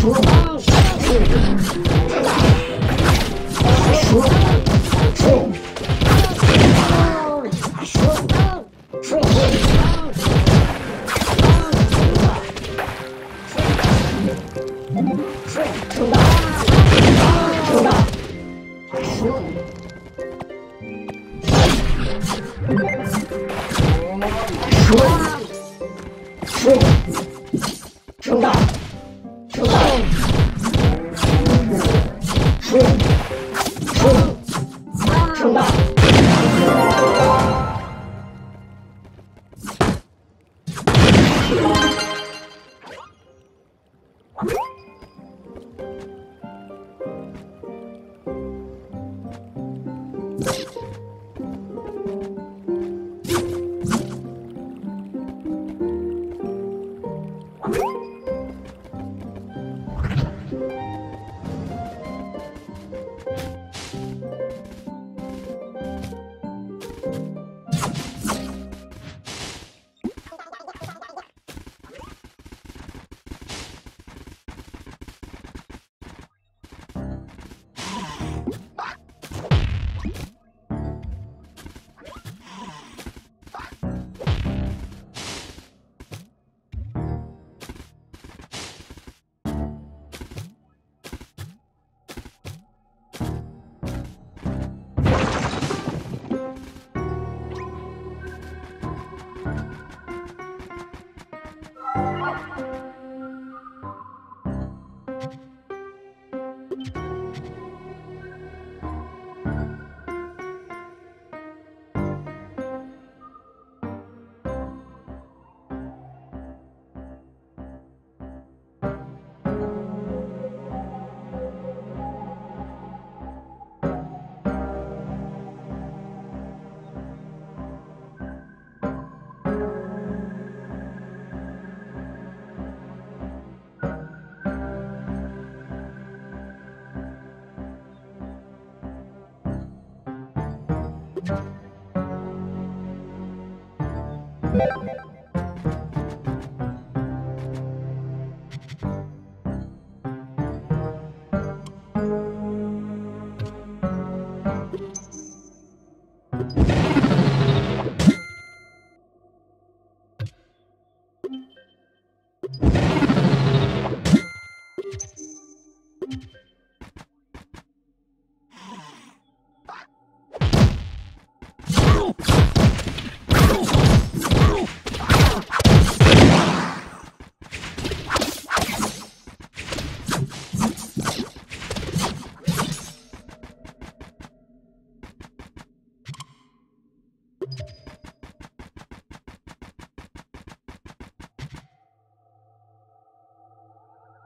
厨房是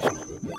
you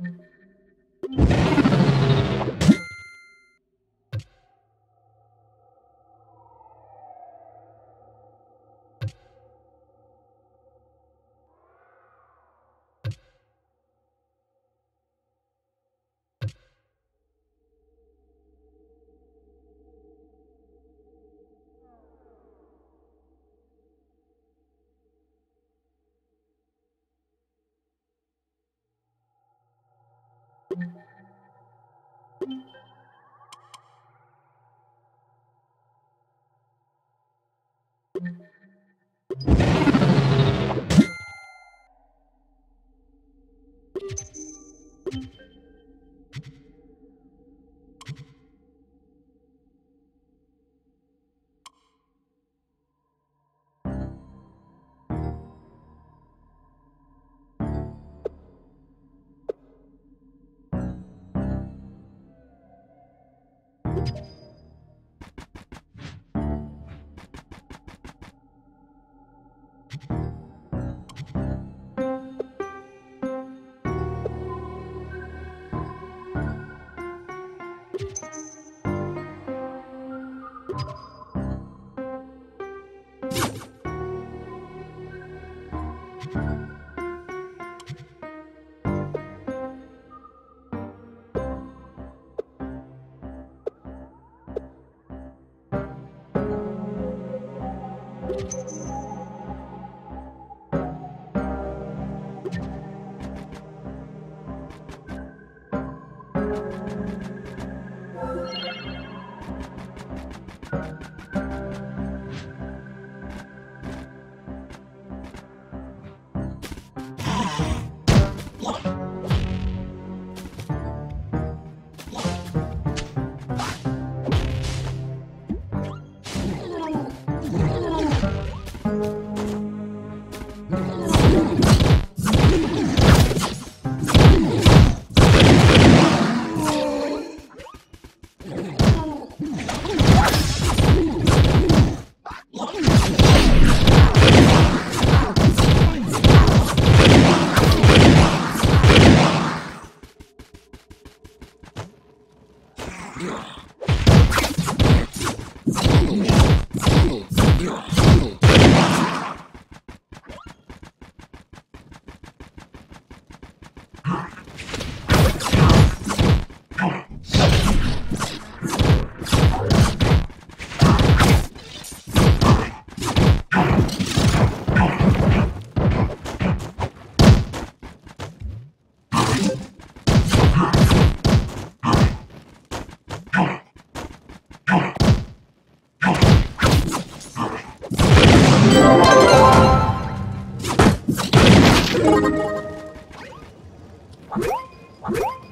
you you. you What?